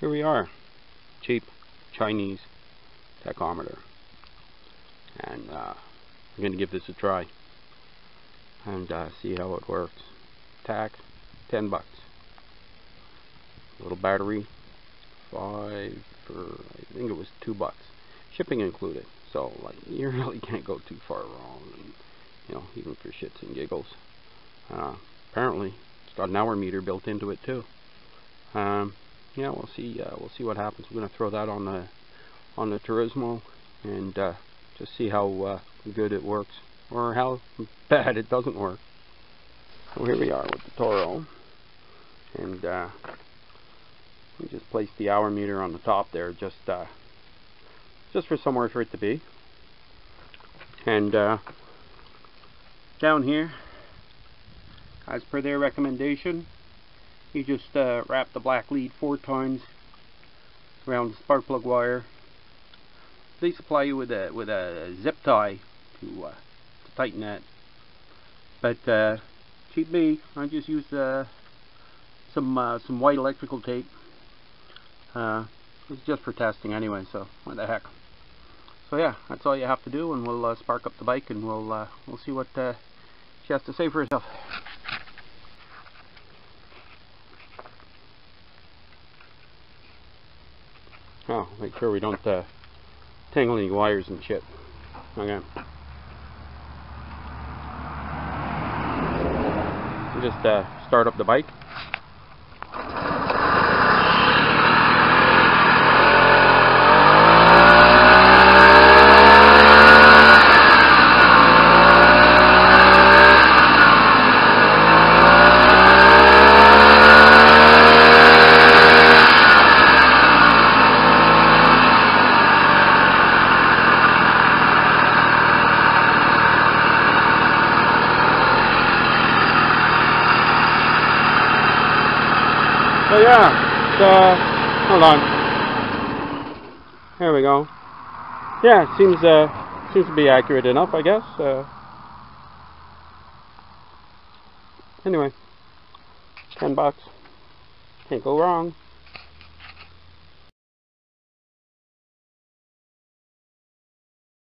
here we are. Cheap Chinese tachometer. And uh, I'm going to give this a try. And uh, see how it works. tach 10 bucks. Little battery, 5 for, I think it was 2 bucks. Shipping included. So, like, you really can't go too far wrong. And, you know, even for shits and giggles. Uh, apparently, it's got an hour meter built into it too. Um, yeah, we'll see. Uh, we'll see what happens. We're going to throw that on the on the Turismo and uh, just see how uh, good it works or how bad it doesn't work. So here we are with the Toro, and uh, we just placed the hour meter on the top there, just uh, just for somewhere for it to be. And uh, down here, as per their recommendation, you just uh, wrap the black lead four times around the spark plug wire. They supply you with a with a zip tie to, uh, to tighten that. But uh, cheap me, I just used uh, some uh, some white electrical tape. Uh, it's just for testing anyway, so what the heck. So yeah, that's all you have to do, and we'll uh, spark up the bike, and we'll we'll see what she has to say for herself. Oh, make sure we don't uh, tangle any wires and shit. Okay. Just uh, start up the bike. So yeah, so hold on. There we go. Yeah, seems uh seems to be accurate enough, I guess. Uh, anyway, ten bucks. Can't go wrong.